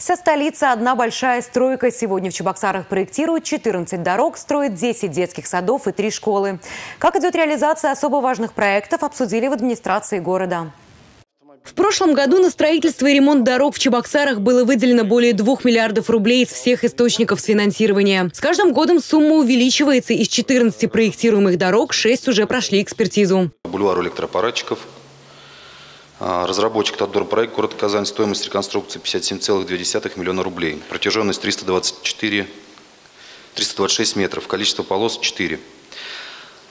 Вся столица – одна большая стройка. Сегодня в Чебоксарах проектируют 14 дорог, строят 10 детских садов и 3 школы. Как идет реализация особо важных проектов, обсудили в администрации города. В прошлом году на строительство и ремонт дорог в Чебоксарах было выделено более 2 миллиардов рублей из всех источников финансирования. С каждым годом сумма увеличивается. Из 14 проектируемых дорог 6 уже прошли экспертизу. Бульвар а, разработчик Таддор проект город Казань. Стоимость реконструкции 57,2 миллиона рублей. Протяженность 324, 326 метров. Количество полос 4.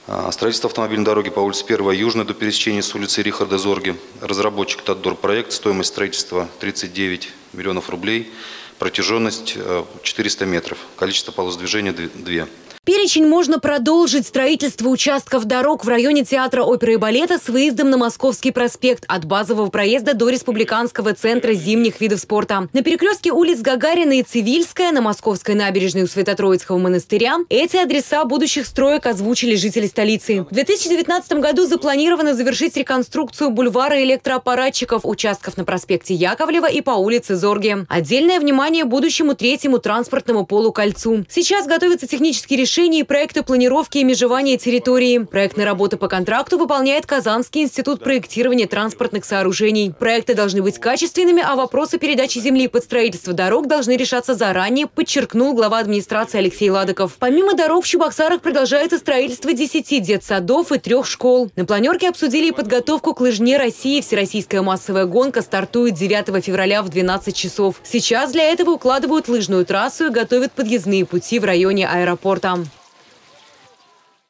А, строительство автомобильной дороги по улице 1 Южной до пересечения с улицы Рихарда Зорги. Разработчик Таддор проект. Стоимость строительства 39 миллионов рублей. Протяженность 400 метров. Количество полос движения 2. Перечень можно продолжить. Строительство участков дорог в районе театра оперы и балета с выездом на Московский проспект от базового проезда до Республиканского центра зимних видов спорта. На перекрестке улиц Гагарина и Цивильская, на Московской набережной у Свято-Троицкого монастыря эти адреса будущих строек озвучили жители столицы. В 2019 году запланировано завершить реконструкцию бульвара электроаппаратчиков, участков на проспекте Яковлева и по улице Зорге. Отдельное внимание будущему третьему транспортному полукольцу. Сейчас готовится технический решение решении проекта планировки и межевания территории. Проектные работы по контракту выполняет Казанский институт проектирования транспортных сооружений. Проекты должны быть качественными, а вопросы передачи земли под строительство дорог должны решаться заранее, подчеркнул глава администрации Алексей Ладыков. Помимо дорог в Чебоксарах продолжается строительство 10 детсадов и трех школ. На планерке обсудили подготовку к лыжне России. Всероссийская массовая гонка стартует 9 февраля в 12 часов. Сейчас для этого укладывают лыжную трассу и готовят подъездные пути в районе аэропорта.